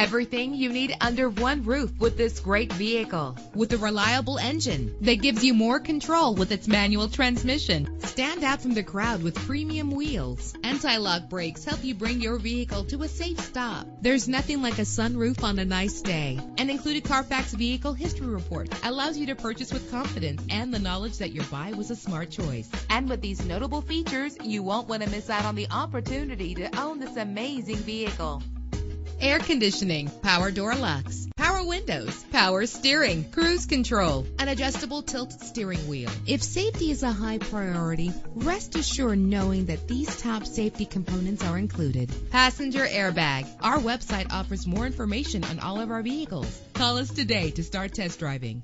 Everything you need under one roof with this great vehicle. With a reliable engine that gives you more control with its manual transmission. Stand out from the crowd with premium wheels. Anti-lock brakes help you bring your vehicle to a safe stop. There's nothing like a sunroof on a nice day. An included Carfax vehicle history report allows you to purchase with confidence and the knowledge that your buy was a smart choice. And with these notable features, you won't want to miss out on the opportunity to own this amazing vehicle air conditioning, power door locks, power windows, power steering, cruise control, an adjustable tilt steering wheel. If safety is a high priority, rest assured knowing that these top safety components are included. Passenger airbag. Our website offers more information on all of our vehicles. Call us today to start test driving.